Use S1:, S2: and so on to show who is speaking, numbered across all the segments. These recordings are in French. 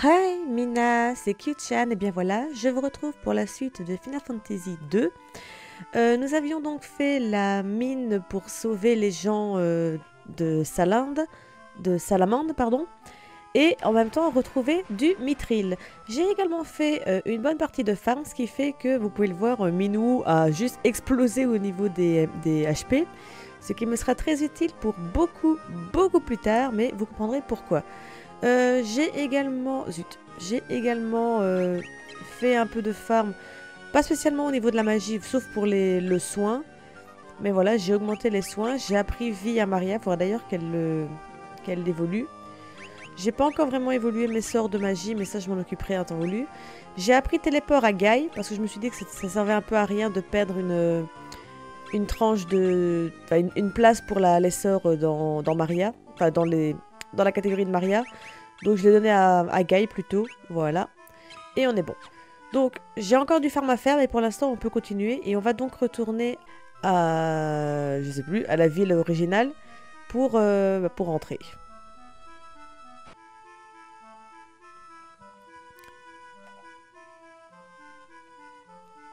S1: Hi Mina, c'est Q-chan et bien voilà, je vous retrouve pour la suite de Final Fantasy 2. Euh, nous avions donc fait la mine pour sauver les gens euh, de Salande, de Salamande, pardon, et en même temps retrouver du mithril. J'ai également fait euh, une bonne partie de farm, ce qui fait que vous pouvez le voir, Minou a juste explosé au niveau des, des HP, ce qui me sera très utile pour beaucoup, beaucoup plus tard, mais vous comprendrez pourquoi. Euh, j'ai également, zut, j'ai également euh, fait un peu de farm, pas spécialement au niveau de la magie, sauf pour les, le soin. Mais voilà, j'ai augmenté les soins, j'ai appris vie à Maria, il faudra d'ailleurs qu'elle qu'elle évolue. J'ai pas encore vraiment évolué mes sorts de magie, mais ça je m'en occuperai en temps voulu. J'ai appris téléport à Guy, parce que je me suis dit que ça servait un peu à rien de perdre une, une tranche de... Enfin, une, place pour la, les sorts dans, dans Maria, enfin dans les dans la catégorie de Maria. Donc je l'ai donné à, à Guy plutôt. Voilà. Et on est bon. Donc j'ai encore du farm à faire, mais pour l'instant on peut continuer. Et on va donc retourner à... Je sais plus, à la ville originale pour, euh, pour rentrer.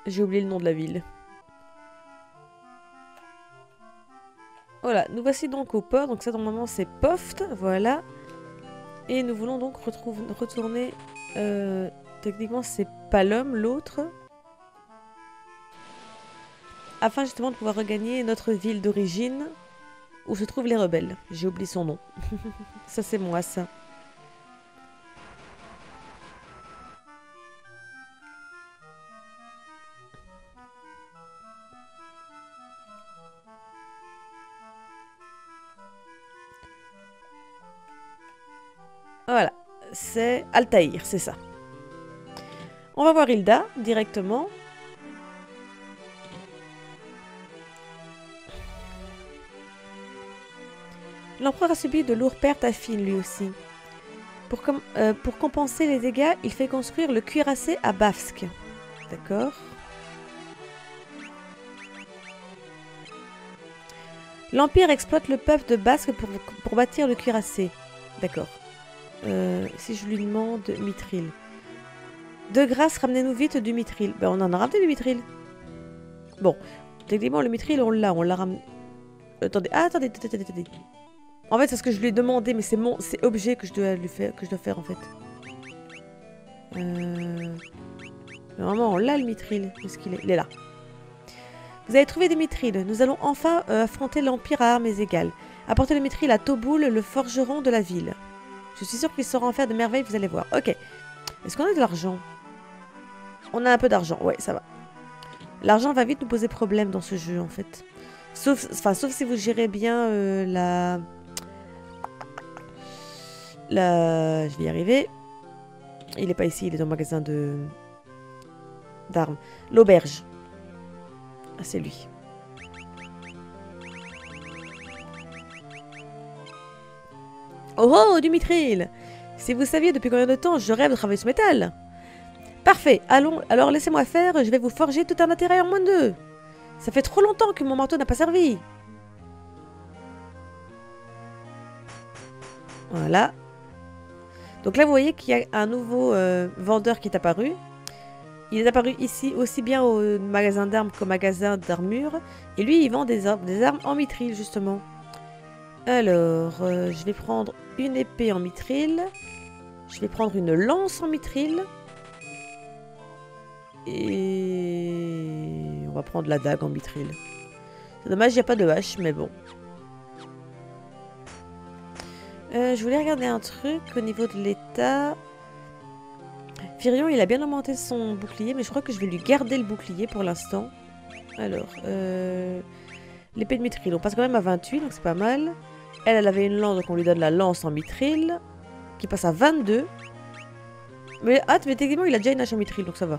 S1: J'ai oublié le nom de la ville. Voilà, nous voici donc au port. Donc ça, normalement, c'est Poft. Voilà. Et nous voulons donc retourner... Euh, techniquement, c'est Palom, l'autre. Afin justement de pouvoir regagner notre ville d'origine. Où se trouvent les rebelles. J'ai oublié son nom. ça, c'est moi, ça. C'est Altaïr, c'est ça. On va voir Hilda directement. L'empereur a subi de lourdes pertes à Finn lui aussi. Pour, euh, pour, compenser les dégâts, il fait construire le cuirassé à Bafsk. D'accord. L'Empire exploite le peuple de Basque pour bâtir le cuirassé. D'accord. Euh, si je lui demande mithril. De grâce, ramenez-nous vite du mithril. Ben, on en a ramené du mithril. Bon, techniquement, le mithril, on l'a. On l'a ramené. Attendez, ah, attendez, attendez, attendez. En fait, c'est ce que je lui ai demandé, mais c'est mon, c'est objet que je dois lui faire, en fait. Euh... Normalement, on l'a le mithril. Est-ce qu'il est Il est là. Vous avez trouvé des mithrils. Nous allons enfin euh, affronter l'Empire à armes égales. Apportez le mithril à Toboul, le forgeron de la ville. Je suis sûre qu'il saura en faire de merveilles, vous allez voir. Ok. Est-ce qu'on a de l'argent? On a un peu d'argent, ouais, ça va. L'argent va vite nous poser problème dans ce jeu, en fait. Sauf, enfin, sauf si vous gérez bien euh, la... La... Je vais y arriver. Il est pas ici, il est dans le magasin de... d'armes. L'auberge. Ah, c'est lui. Oh oh, du mithril Si vous saviez depuis combien de temps je rêve de travailler ce métal Parfait, allons, alors laissez-moi faire, je vais vous forger tout un intérêt en moins de deux. Ça fait trop longtemps que mon manteau n'a pas servi. Voilà. Donc là, vous voyez qu'il y a un nouveau euh, vendeur qui est apparu. Il est apparu ici aussi bien au magasin d'armes qu'au magasin d'armure. Et lui, il vend des, des armes en mithril, justement. Alors, euh, je vais prendre une épée en mithril. Je vais prendre une lance en mithril. Et on va prendre la dague en mithril. C'est dommage, il n'y a pas de hache, mais bon. Euh, je voulais regarder un truc au niveau de l'état. Firion, il a bien augmenté son bouclier, mais je crois que je vais lui garder le bouclier pour l'instant. Alors, euh, l'épée de mithril, on passe quand même à 28, donc c'est pas mal. Elle, elle avait une lance, donc on lui donne la lance en mithril, qui passe à 22. Mais, ah, mais techniquement, il a déjà une hache en mithril, donc ça va.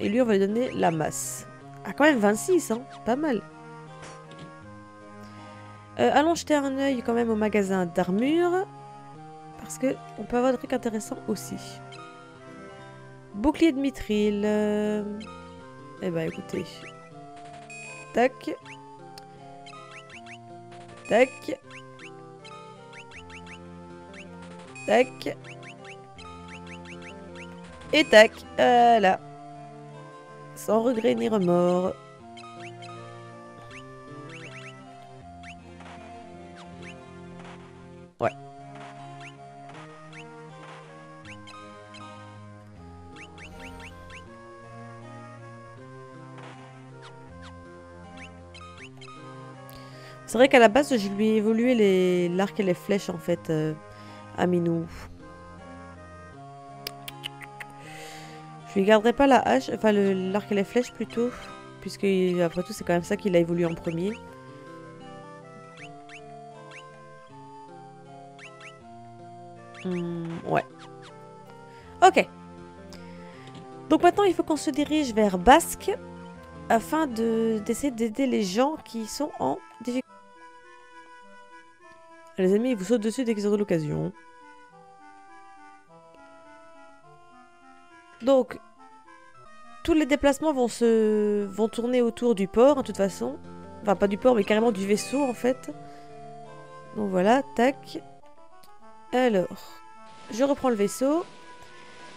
S1: Et lui, on va lui donner la masse. Ah, quand même 26, hein Pas mal. Euh, allons jeter un œil quand même au magasin d'armure. Parce que on peut avoir des trucs intéressants aussi. Bouclier de mithril. Euh... Eh ben, écoutez. Tac. Tac. Tac. Et tac, voilà. Sans regret ni remords. Ouais. C'est vrai qu'à la base, je lui ai évolué l'arc et les flèches, en fait, euh, à Minou. Je lui garderai pas la hache, enfin l'arc et les flèches plutôt, puisque après tout, c'est quand même ça qu'il a évolué en premier. Hmm, ouais. Ok. Donc maintenant, il faut qu'on se dirige vers Basque afin d'essayer d'aider les gens qui sont en difficulté. Les ennemis, ils vous sautent dessus dès qu'ils ont de l'occasion. Donc, tous les déplacements vont se vont tourner autour du port, en toute façon. Enfin, pas du port, mais carrément du vaisseau, en fait. Donc voilà, tac. Alors, je reprends le vaisseau.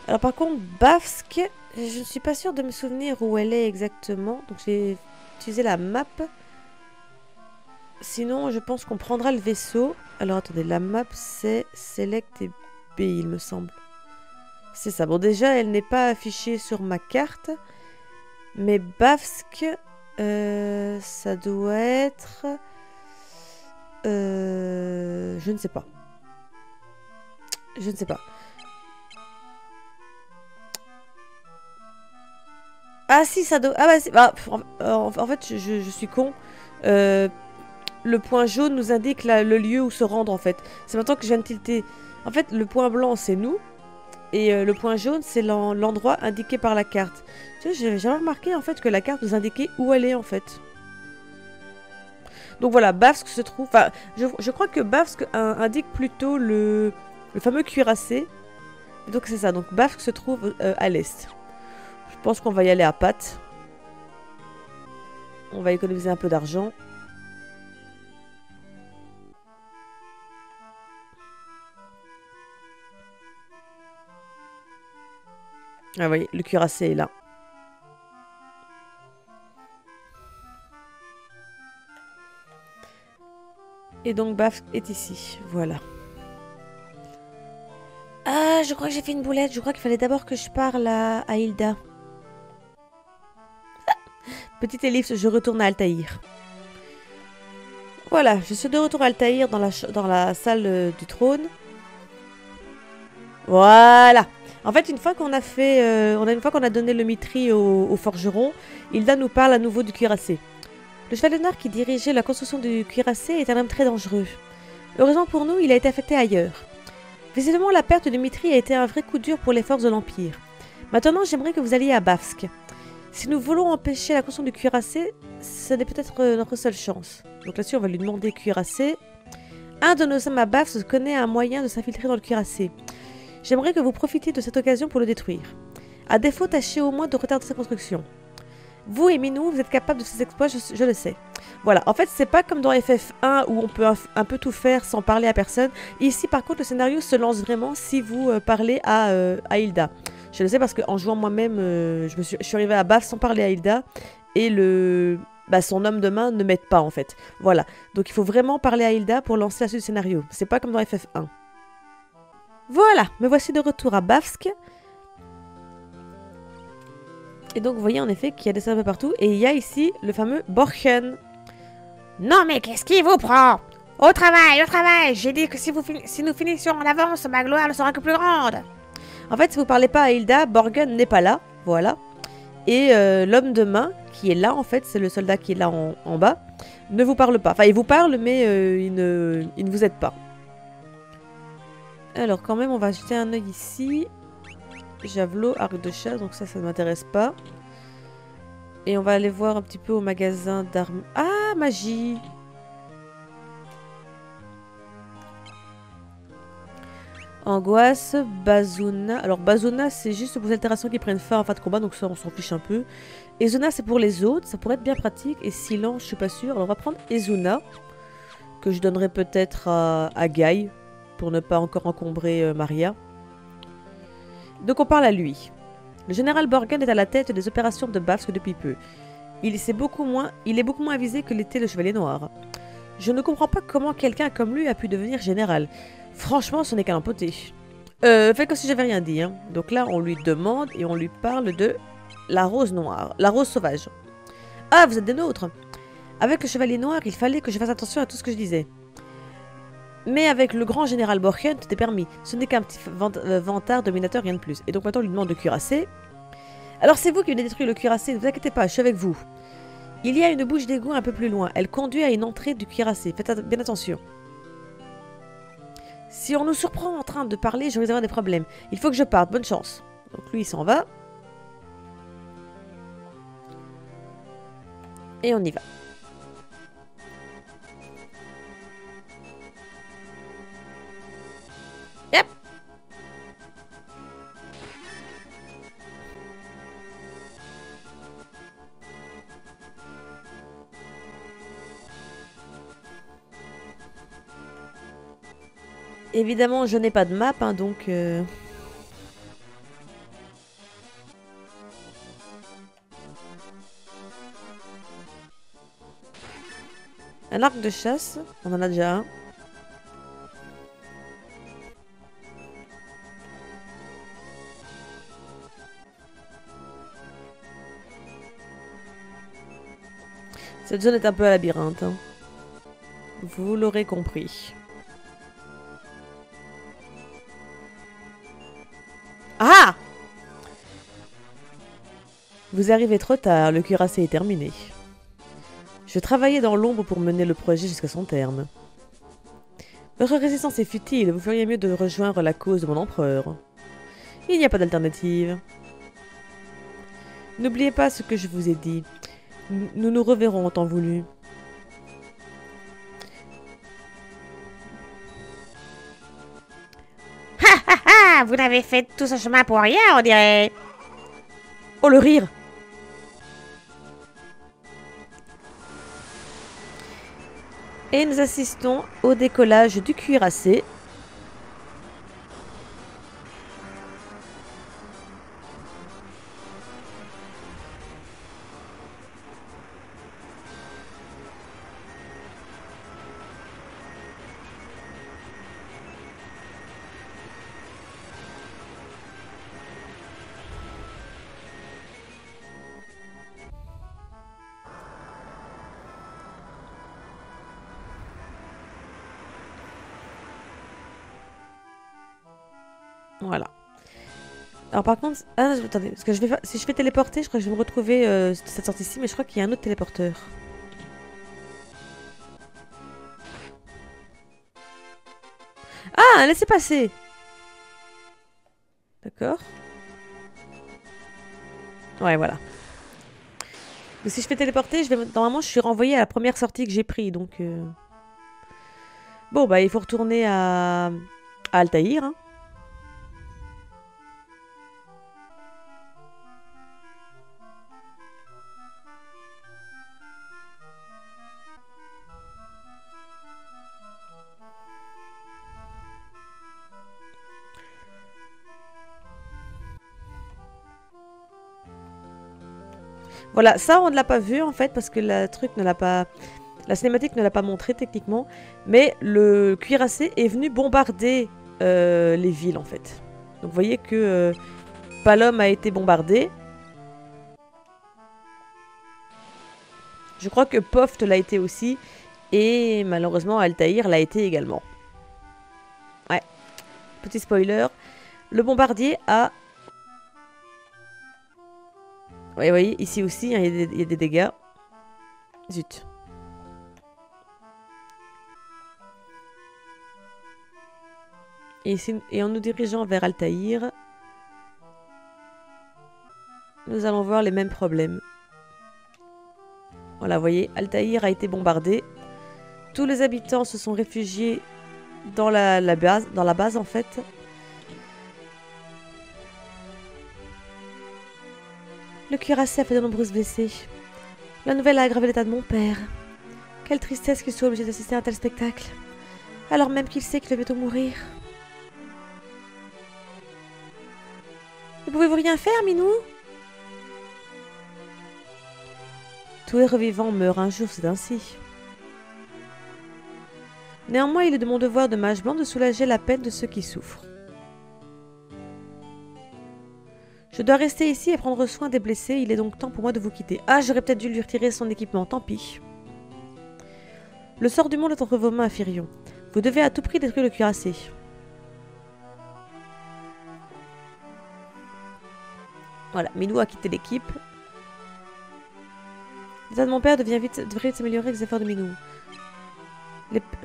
S1: Alors par contre, Bafsk, je ne suis pas sûre de me souvenir où elle est exactement. Donc j'ai utilisé la map. Sinon, je pense qu'on prendra le vaisseau. Alors attendez, la map c'est Select et B, il me semble. C'est ça. Bon, déjà, elle n'est pas affichée sur ma carte. Mais Bafsk, euh, ça doit être... Euh, je ne sais pas. Je ne sais pas. Ah si, ça doit... Ah bah, bah en, fait, je, suis con. Euh, le point jaune nous indique le lieu où se rendre, en fait. C'est maintenant que je viens de tilter. En fait, le point blanc, c'est nous. Et euh, le point jaune, c'est l'endroit indiqué par la carte. Tu sais, j'ai jamais remarqué, en fait, que la carte nous indiquait où elle est, en fait. Donc voilà, Bavsk se trouve... Enfin, je, crois que Bavsk indique plutôt le, fameux cuirassé. Donc c'est ça, donc Bavsk se trouve euh, à l'est. Je pense qu'on va y aller à pattes. On va économiser un peu d'argent. Ah oui, le cuirassé est là. Et donc Baf est ici, voilà. Ah, je crois que j'ai fait une boulette. Je crois qu'il fallait d'abord que je parle à, Hilda. Petite ellipse, je retourne à Altaïr. Voilà, je suis de retour à Altaïr dans la, dans la salle euh, du trône. Voilà. En fait, une fois qu'on a fait, euh, une fois qu'on a donné le mitri au, forgeron, Hilda nous parle à nouveau du cuirassé. Le chevalier noir qui dirigeait la construction du cuirassé est un homme très dangereux. Heureusement pour nous, il a été affecté ailleurs. Visiblement, la perte de Mitri a été un vrai coup dur pour les forces de l'Empire. Maintenant, j'aimerais que vous alliez à Bafsk. Si nous voulons empêcher la construction du cuirassé, ce n'est peut-être euh, notre seule chance. Donc là-dessus, on va lui demander cuirassé. Un de nos hommes à Bafsk connaît un moyen de s'infiltrer dans le cuirassé. J'aimerais que vous profitiez de cette occasion pour le détruire. À défaut, tâchez au moins de retarder sa construction. Vous et Minou, vous êtes capables de ces exploits, je, le sais. Voilà, en fait, c'est pas comme dans FF1 où on peut un, peu tout faire sans parler à personne. Ici, par contre, le scénario se lance vraiment si vous euh, parlez à, euh, à Hilda. Je le sais parce qu'en jouant moi-même, euh, je, suis, je suis arrivée à Baf sans parler à Hilda. Et le, bah, son homme de main ne m'aide pas en fait. Voilà. Donc il faut vraiment parler à Hilda pour lancer la suite du scénario. C'est pas comme dans FF1. Voilà, me voici de retour à Bafsk. Et donc vous voyez en effet qu'il y a des salles partout. Et il y a ici le fameux Borchen.
S2: Non mais qu'est-ce qui vous prend? Au travail, au travail J'ai dit que si, vous si nous finissions en avance, ma gloire ne sera que plus grande
S1: en fait, si vous parlez pas à Hilda, Borgen n'est pas là, voilà. Et euh, l'homme de main, qui est là en fait, c'est le soldat qui est là en, bas, ne vous parle pas. Enfin, il vous parle, mais euh, il, ne, il ne vous aide pas. Alors quand même, on va jeter un œil ici. Javelot, arc de chasse, donc ça, ça ne m'intéresse pas. Et on va aller voir un petit peu au magasin d'armes. Ah, magie Angoisse, Bazuna. Alors Bazuna, c'est juste pour les altérations qui prennent fin en fin de combat, donc ça on s'en fiche un peu. Ezuna, c'est pour les autres, ça pourrait être bien pratique. Et Silence, je suis pas sûre. Alors on va prendre Ezuna, que je donnerai peut-être à, à Guy, pour ne pas encore encombrer euh, Maria. Donc on parle à lui. Le général Borgen est à la tête des opérations de Bafsk depuis peu. Il, est beaucoup moins, il est beaucoup moins avisé que l'était le Chevalier Noir. Je ne comprends pas comment quelqu'un comme lui a pu devenir général. Franchement, ce n'est qu'un empoté. Euh, faites comme si j'avais rien dit. Hein. Donc là, on lui demande et on lui parle de la rose noire, la rose sauvage. Ah, vous êtes des nôtres Avec le chevalier noir, il fallait que je fasse attention à tout ce que je disais. Mais avec le grand général Borchen, tout est permis. Ce n'est qu'un petit euh, vantard dominateur, rien de plus. Et donc maintenant, on lui demande de cuirasser. Alors c'est vous qui venez détruire le cuirassé, ne vous inquiétez pas, je suis avec vous. Il y a une bouche d'égout un peu plus loin. Elle conduit à une entrée du cuirassé. Faites bien attention. Si on nous surprend en train de parler, je vais avoir des problèmes. Il faut que je parte. Bonne chance. Donc lui, il s'en va. Et on y va. Évidemment, je n'ai pas de map, hein, donc... Euh, un arc de chasse, on en a déjà un. Cette zone est un peu un labyrinthe. Hein. Vous l'aurez compris. Vous arrivez trop tard, le cuirassé est terminé. Je travaillais dans l'ombre pour mener le projet jusqu'à son terme. Votre résistance est futile, vous feriez mieux de rejoindre la cause de mon empereur. Il n'y a pas d'alternative. N'oubliez pas ce que je vous ai dit. Nous nous reverrons en temps voulu.
S2: vous n'avez fait tout ce chemin pour rien, on dirait.
S1: Oh, le rire Et nous assistons au décollage du cuirassé Alors par contre, ah, attendez, parce que je vais, si je fais téléporter, je crois que je vais me retrouver euh, cette sortie-ci, mais je crois qu'il y a un autre téléporteur. Ah, laissez passer D'accord. Ouais, voilà. Donc, si je fais téléporter, je vais, normalement, je suis renvoyé à la première sortie que j'ai pris, donc... Euh. Bon, bah, il faut retourner à, à Altaïr, hein. Voilà, ça on ne l'a pas vu en fait parce que la truc ne l'a pas... La cinématique ne l'a pas montré techniquement, mais le cuirassé est venu bombarder euh, les villes en fait. Donc vous voyez que euh, Palom a été bombardé. Je crois que Poft l'a été aussi. Et malheureusement Altaïr l'a été également. Ouais. Petit spoiler. Le bombardier a vous voyez, ici aussi, hein, il y, a des dégâts. Zut. Et, en nous dirigeant vers Altaïr, nous allons voir les mêmes problèmes. Voilà, vous voyez, Altaïr a été bombardé. Tous les habitants se sont réfugiés dans la, base, dans la base en fait. Le cuirassé a fait de nombreuses blessés. La nouvelle a aggravé l'état de mon père. Quelle tristesse qu'il soit obligé d'assister à un tel spectacle, alors même qu'il sait qu'il va bientôt mourir. Ne pouvez-vous rien faire, Minou? Tous les revivants meurent un jour, c'est ainsi. Néanmoins, il est de mon devoir de mage blanc de soulager la peine de ceux qui souffrent. Je dois rester ici et prendre soin des blessés, il est donc temps pour moi de vous quitter. Ah, j'aurais peut-être dû lui retirer son équipement, tant pis. Le sort du monde est entre vos mains, Firion. Vous devez à tout prix détruire le cuirassé. Voilà, Minou a quitté l'équipe. L'état de mon père devient vite, devrait s'améliorer avec les efforts de Minou.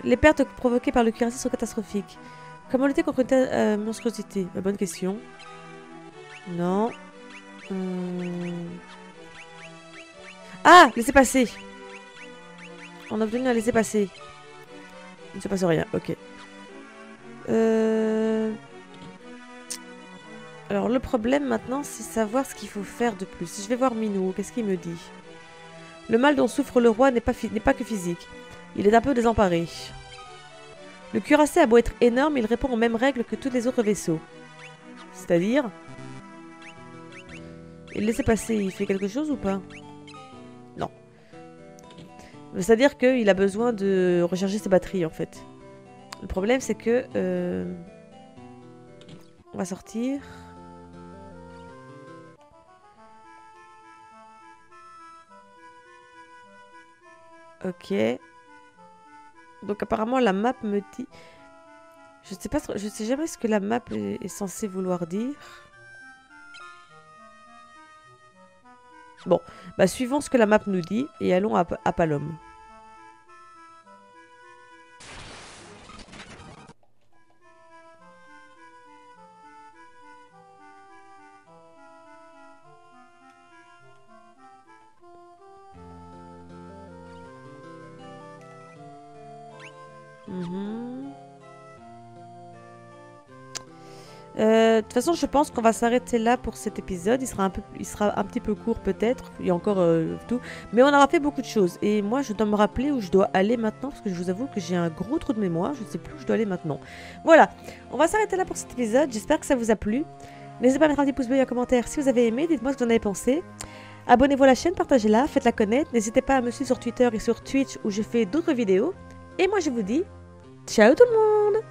S1: Les, pertes provoquées par le cuirassé sont catastrophiques. Comment lutter contre une telle euh, monstruosité? La Bonne question. Non. Hum. Ah Laissez passer On a obtenu un laisser passer. Il ne se passe rien, ok. Euh... Alors le problème maintenant, c'est savoir ce qu'il faut faire de plus. Si je vais voir Minou, qu'est-ce qu'il me dit Le mal dont souffre le roi n'est pas, pas que physique. Il est un peu désemparé. Le cuirassé a beau être énorme, il répond aux mêmes règles que tous les autres vaisseaux. C'est-à-dire? Laissez passer, il fait quelque chose ou pas? Non. C'est-à-dire qu'il a besoin de recharger ses batteries en fait. Le problème c'est que... Euh, on va sortir. Ok. Donc apparemment la map me dit... Je sais pas, je sais jamais ce que la map est, censée vouloir dire. Bon, bah suivons ce que la map nous dit et allons à, à Palom. De toute façon, je pense qu'on va s'arrêter là pour cet épisode. Il sera un, peu, il sera un petit peu court peut-être. Il y a encore euh, tout. Mais on aura fait beaucoup de choses. Et moi, je dois me rappeler où je dois aller maintenant. Parce que je vous avoue que j'ai un gros trou de mémoire. Je ne sais plus où je dois aller maintenant. Voilà. On va s'arrêter là pour cet épisode. J'espère que ça vous a plu. N'hésitez pas à mettre un petit pouce bleu et un commentaire si vous avez aimé. Dites-moi ce que vous en avez pensé. Abonnez-vous à la chaîne, partagez-la, faites-la connaître. N'hésitez pas à me suivre sur Twitter et sur Twitch où je fais d'autres vidéos. Et moi, je vous dis ciao tout le monde